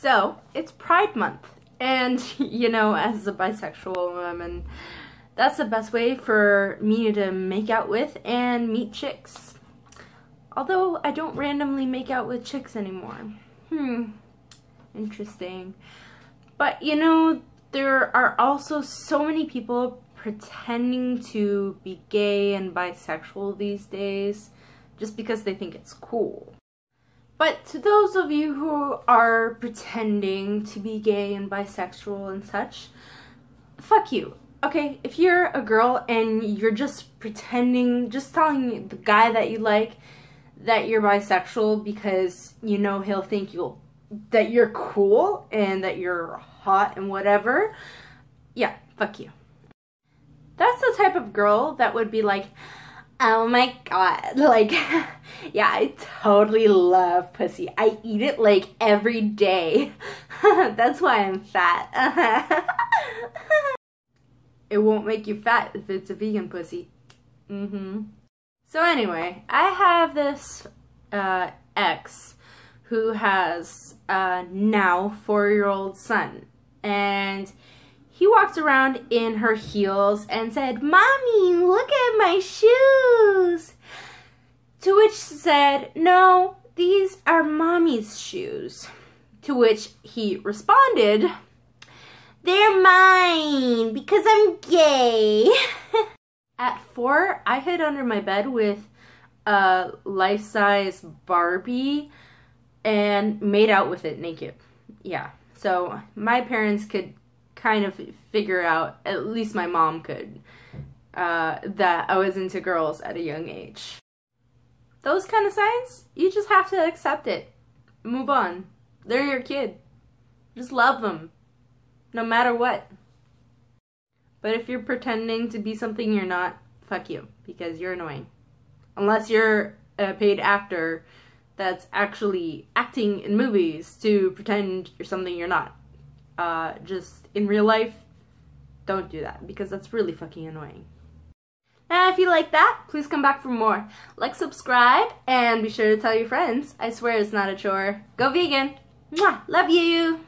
So, it's Pride Month. And, you know, as a bisexual woman, that's the best way for me to make out with and meet chicks. Although, I don't randomly make out with chicks anymore. Hmm, interesting. But, you know, there are also so many people pretending to be gay and bisexual these days just because they think it's cool. But to those of you who are pretending to be gay and bisexual and such, fuck you. Okay, if you're a girl and you're just pretending, just telling the guy that you like that you're bisexual because you know he'll think you'll that you're cool and that you're hot and whatever, yeah, fuck you. That's the type of girl that would be like, Oh my god. Like, yeah, I totally love pussy. I eat it like every day. That's why I'm fat. it won't make you fat if it's a vegan pussy. Mm-hmm. So anyway, I have this uh, ex who has a now four-year-old son. And he walked around in her heels and said, Mommy, look at my shoes. To which said, No, these are Mommy's shoes. To which he responded, They're mine because I'm gay. At four, I hid under my bed with a life-size Barbie and made out with it naked. Yeah, so my parents could kind of figure out, at least my mom could, uh, that I was into girls at a young age. Those kind of signs, you just have to accept it. Move on. They're your kid. Just love them. No matter what. But if you're pretending to be something you're not, fuck you. Because you're annoying. Unless you're a paid actor that's actually acting in movies to pretend you're something you're not uh, just in real life, don't do that because that's really fucking annoying. And if you like that, please come back for more. Like, subscribe, and be sure to tell your friends. I swear it's not a chore. Go vegan. Mwah, love you.